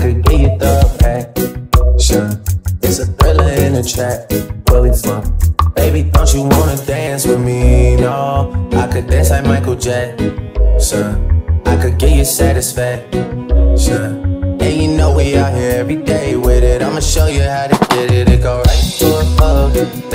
Could get you the passion. It's a thriller in the track. Where we from? Baby, don't you wanna dance with me? No, I could dance like Michael Jackson. I could get you satisfaction. And you know we out here every day with it. I'ma show you how to get it. It go right foot up,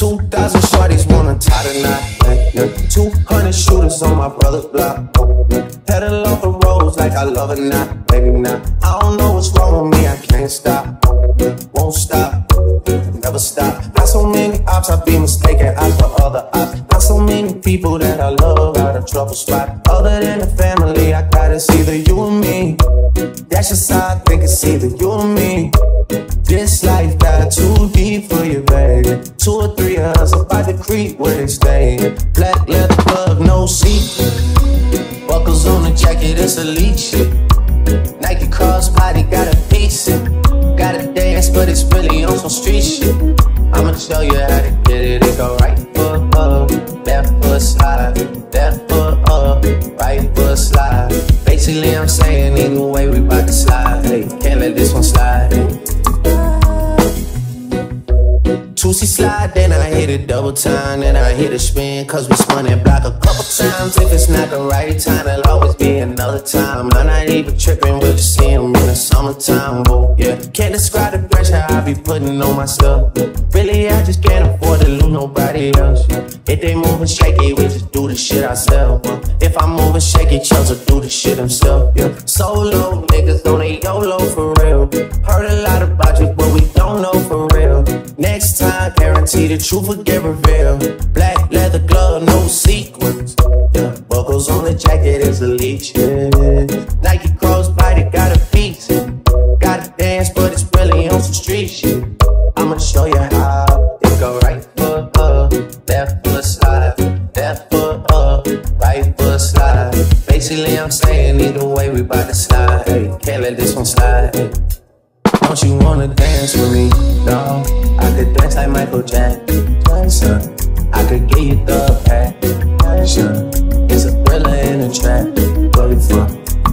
2,000 shorties wanna tie the knot. Yeah. 200 shooters on my brother's block. Pedal off the roads like I love it not, baby not. I don't know what's wrong with me, I can't stop. Won't stop, never stop. Not so many ops, I be mistaken ops for other ops. Not so many people that I love out of trouble spot. Other than the family, I gotta see either you and me. That's just how I think it's either you and me. This life got too deep for you, baby. Two or three of us by the creek where they stay. Black leather glove, no sequin. Buckles on the jacket, it's Alyx shit. Nike crossbody, got a piece it. Gotta dance, but it's really on some street shit. I'ma show you how to get it. It go right foot up, left foot slide, left foot up, right foot slide. Basically, I'm saying either way we bout to slide. Hey, can't let this one slide. Two C slide, then I hit it double time, then I hit a spin, cause we spun that block a couple times. If it's not the right time, it'll always be another time. I'm not even tripping, we'll just see him in the summertime. Oh, yeah. Can't describe the pressure I be putting on my stuff. Really, I just can't afford to lose nobody else. If they moving shaky, we just do the shit ourselves. If I'm moving shaky, Chelsea do the shit himself. Yeah. Solo niggas on a YOLO for real. Heard a lot guarantee the truth will get revealed. Black leather glove, no sequins. Yeah. Buckles on the jacket is Alyx shit. Nike crossbody got a piece. Gotta dance, but it's really on some street shit. I'ma show you how. It go right foot up, left foot slide, left foot up, right foot slide. Basically, I'm saying either way we bout to slide. Hey, can't let this one slide. Don't you wanna dance with me?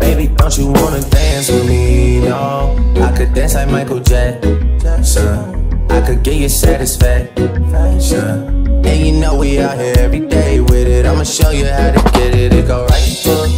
Baby, don't you wanna dance with me? No, I could dance like Michael Jackson. I could get you satisfaction. And you know we out here every day with it. I'ma show you how to get it. It go right foot